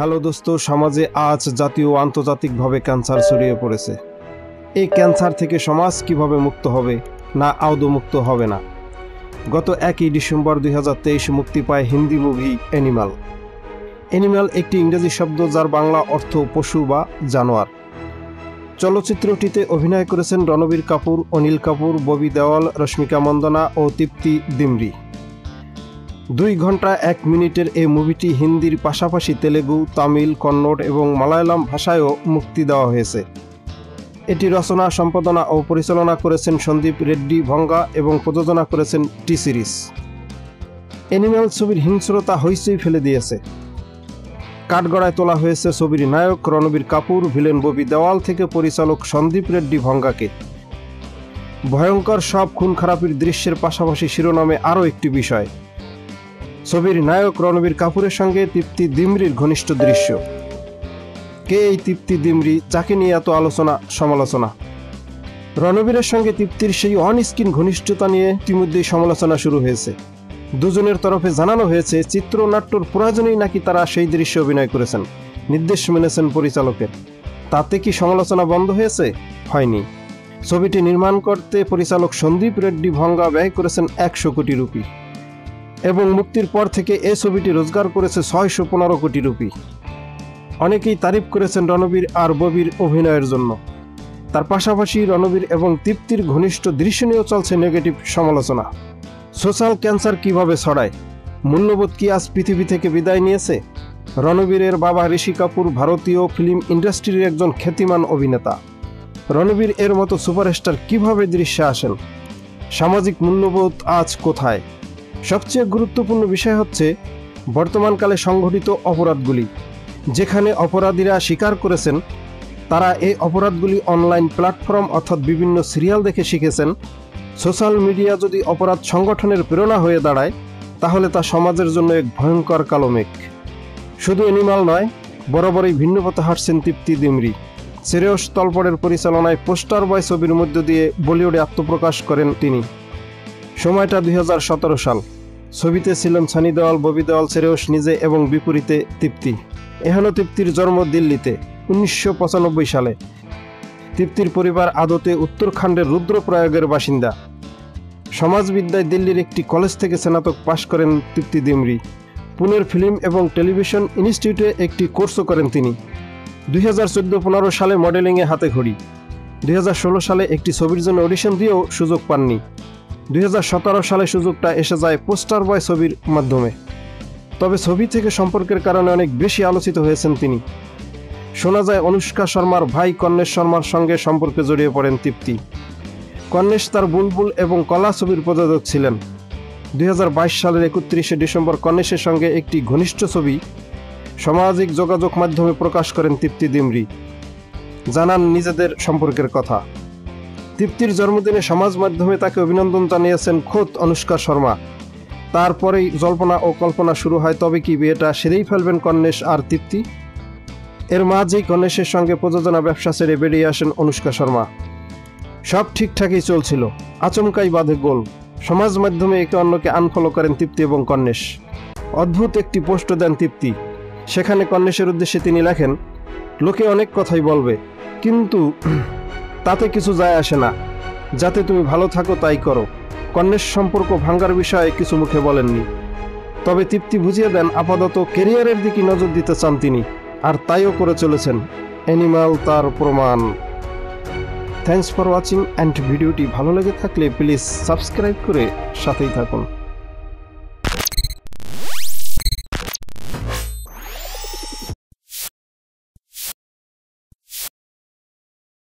Hello দোস্ত, সমাজে আজ জাতীয় আন্তর্জাতিকভাবে ক্যান্সার ছড়িয়ে পড়েছে। এই ক্যান্সার থেকে সমাজ কীভাবে মুক্ত হবে, না আদৌ মুক্ত হবে না? গত একই ডিসেম্বর দুই হাজার তেইশ মুক্তি পায় হিন্দি মুভি অ্যানিমাল। অ্যানিমাল একটি ইংরেজি শব্দ যার বাংলা অর্থ পশু বা জানোয়ার। চলচ্চিত্রটিতে অভিনয় করেছেন রণবীর কাপুর, অনিল কাপুর, ববি দেওয়াল, রশ্মিকা মন্দনা ও তৃপ্তি দিমরি দুই ঘণ্টা এক মিনিটের এই মুভিটি হিন্দির পাশাপাশি তেলেগু, তামিল, কন্নড় এবং মালায়ালাম ভাষায়ও মুক্তি দেওয়া হয়েছে। এটি রচনা, সম্পাদনা ও পরিচালনা করেছেন সন্দীপ রেড্ডি ভঙ্গা এবং প্রযোজনা করেছেন টি সিরিজ। অ্যানিম্যাল ছবির হিংস্রতা হইচই ফেলে দিয়েছে। কাঠগড়ায় তোলা হয়েছে ছবির নায়ক রণবীর কাপুর, ভিলেন ববি দেওয়াল থেকে পরিচালক সন্দীপ রেড্ডি ভঙ্গাকে। ভয়ঙ্কর সব খুন খারাপির দৃশ্যের পাশাপাশি শিরোনামে আরও একটি বিষয়। ছবির নায়ক রণবীর কাপুরের সঙ্গে তৃপ্তি দিমরির ঘনিষ্ঠ দৃশ্য। কে এই তৃপ্তি দিমরি? যাকে নিয়ে এত আলোচনা, সমালোচনা? রণবীরের সঙ্গে তৃপ্তির সেই অন স্ক্রিন ঘনিষ্ঠতা নিয়ে ইতিমধ্যেই সমালোচনা শুরু হয়েছে। দুজনের তরফে জানানো হয়েছে, চিত্রনাট্যর প্রয়োজনেই নাকি তারা সেই দৃশ্যে অভিনয় করেছেন। নির্দেশ মেনেছেন পরিচালকের। তাতে কি সমালোচনা বন্ধ হয়েছে? হয়নি। ছবিটি নির্মাণ করতে পরিচালক সন্দীপ রেড্ডি ভঙ্গা ব্যয় করেছেন একশো কোটি রুপি। এবং মুক্তির পর থেকে এ ছবিটি রোজগার করেছে ছয়শো পনেরো কোটি রুপি। অনেকেই তারিফ করেছেন রণবীর আর ববির অভিনয়ের জন্য। তার পাশাপাশি রণবীর এবং তৃপ্তির ঘনিষ্ঠ দৃশ্য নিয়েও চলছে নেগেটিভ সমালোচনা। সোশ্যাল ক্যান্সার কীভাবে ছড়ায়? মূল্যবোধ কি আজ পৃথিবী থেকে বিদায় নিয়েছে? রণবীরের বাবা ঋষি কাপুর ভারতীয় ফিল্ম ইন্ডাস্ট্রির একজন খ্যাতিমান অভিনেতা। রণবীর এর মতো সুপারস্টার কীভাবে দৃশ্যে আসেন? সামাজিক মূল্যবোধ আজ কোথায়? সবচেয়ে গুরুত্বপূর্ণ বিষয় হচ্ছে বর্তমানকালে সংঘটিত অপরাধগুলি। যেখানে অপরাধীরা স্বীকার করেছেন, তারা এই অপরাধগুলি অনলাইন প্ল্যাটফর্ম অর্থাৎ বিভিন্ন সিরিয়াল দেখে শিখেছেন। সোশ্যাল মিডিয়া যদি অপরাধ সংগঠনের প্রেরণা হয়ে দাঁড়ায়, তাহলে তা সমাজের জন্য এক ভয়ঙ্কর কালো মেঘ। শুধু অ্যানিমাল নয় বরাবরই ভিন্ন পথে হাঁটছেন তৃপ্তি দিমরি। শ্রেয়স তলপরের পরিচালনায় পোস্টার বয় ছবির মধ্য দিয়ে বলিউডে আত্মপ্রকাশ করেন তিনি। সময়টা দুই হাজার সতেরো সাল। ছবিতে ছিলেন সানি দেওয়াল, ববি দেওয়াল, শ্রেয়স নিজে এবং বিপরীতে তৃপ্তি। এহেন তৃপ্তির জন্ম দিল্লিতে, উনিশশো পঁচানব্বই সালে। তৃপ্তির পরিবার আদতে উত্তরাখণ্ডের রুদ্রপ্রয়াগের বাসিন্দা। সমাজবিদ্যায় দিল্লির একটি কলেজ থেকে স্নাতক পাশ করেন তৃপ্তি দিমরি। পুনের ফিল্ম এবং টেলিভিশন ইনস্টিটিউটে একটি কোর্সও করেন তিনি। দুই হাজার চোদ্দ পনেরো সালে মডেলিংয়ে হাতে ঘড়ি। দুই হাজার ষোলো সালে একটি ছবির জন্য অডিশন দিয়েও সুযোগ পাননি। দুই সালে সুযোগটা এসে যায় পোস্টার বয় ছবির মাধ্যমে। তবে ছবি থেকে সম্পর্কের কারণে অনেক বেশি আলোচিত হয়েছেন তিনি। শোনা যায় অনুষ্কা শর্মার ভাই কন্যেশ শর্মার সঙ্গে সম্পর্কে জড়িয়ে পড়েন তৃপ্তি। কন্যেশ তার বুলবুল এবং কলা ছবির প্রযোজক ছিলেন। দুই হাজার বাইশ সালের একত্রিশে ডিসেম্বর কন্যেশের সঙ্গে একটি ঘনিষ্ঠ ছবি, সামাজিক যোগাযোগ মাধ্যমে প্রকাশ করেন তৃপ্তি দিমরি। জানান নিজেদের সম্পর্কের কথা। তৃপ্তির জন্মদিনে সমাজ মাধ্যমে তাকে অভিনন্দন জানিয়েছেন খোদ অনুষ্কা শর্মা। তারপরেই জল্পনা ও কল্পনা শুরু হয়, তবে কি বিয়েটা সেরেই ফেলবেন কন্যেশ আর তৃপ্তি? এর মাঝেই কন্যেশের সঙ্গে প্রযোজনা ব্যবসা ছেড়ে বেরিয়ে আসেন অনুষ্কা শর্মা। সব ঠিকঠাকই চলছিল, আচমকাই বাঁধে গোল। সমাজ মাধ্যমে একে অন্যকে আনফলো করেন তৃপ্তি এবং কন্যেশ। অদ্ভুত একটি পোস্ট দেন তৃপ্তি। সেখানে কন্যেশের উদ্দেশ্যে তিনি লেখেন, লোকে অনেক কথাই বলবে, কিন্তু তাতে কিছু যায় আসে না। যাতে তুমি ভালো থাকো, তাই করো। কন্যেশ সম্পর্ক ভাঙ্গার বিষয়ে কিছু মুখে বলেননি। তবে তৃপ্তি বুঝিয়ে দেন, আপাতত কেরিয়ারের দিকে নজর দিতে চান তিনি, আর তাইও করে চলেছেন। অ্যানিমাল তার প্রমাণ। থ্যাংকস ফর ওয়াচিং অ্যান্ড ভিডিওটি ভালো লেগে থাকলে প্লিজ সাবস্ক্রাইব করে সাথেই থাকুন।